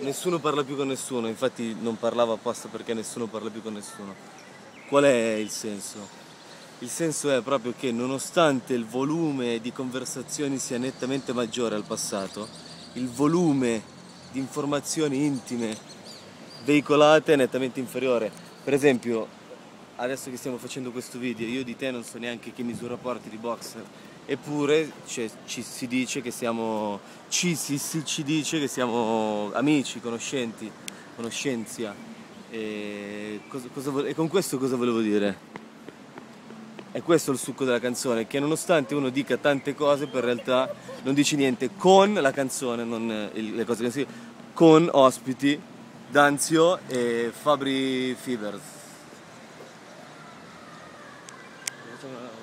Nessuno parla più con nessuno, infatti non parlavo apposta perché nessuno parla più con nessuno. Qual è il senso? Il senso è proprio che nonostante il volume di conversazioni sia nettamente maggiore al passato, il volume di informazioni intime veicolate è nettamente inferiore. Per esempio, adesso che stiamo facendo questo video, io di te non so neanche che misura porti di boxer, eppure cioè, ci si dice che siamo, ci, si, si, ci dice che siamo amici, conoscenti, conoscenzia. E, cosa, cosa, e con questo cosa volevo dire? È questo il succo della canzone, che nonostante uno dica tante cose, per realtà non dice niente con la canzone, non le cose che si con ospiti Danzio e Fabri Fevers. 저는